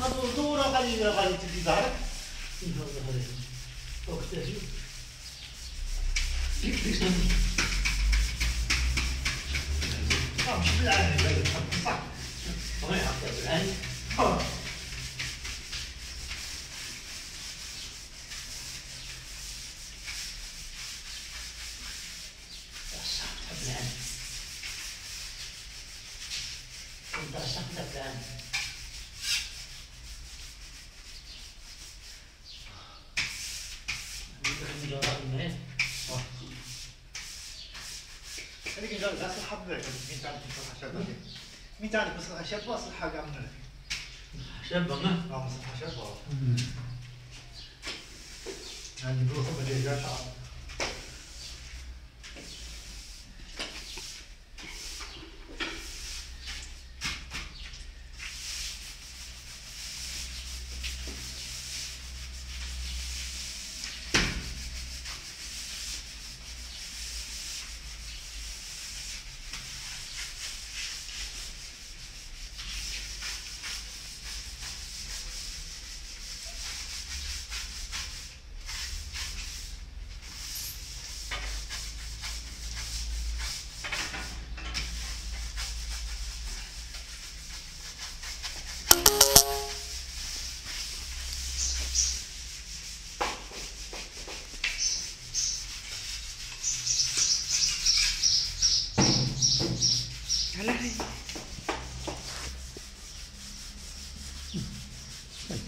هذا دورة غادي غادي تدي دارك هذا هذا هذيك قال غاس الحب ذاك مين تعرف تصلح شاب مين تعرف تصلح شاب واصل حاجة من شاب ما آه مصلح شاب يعني بروح بدي جاش ولا طيب، حاجة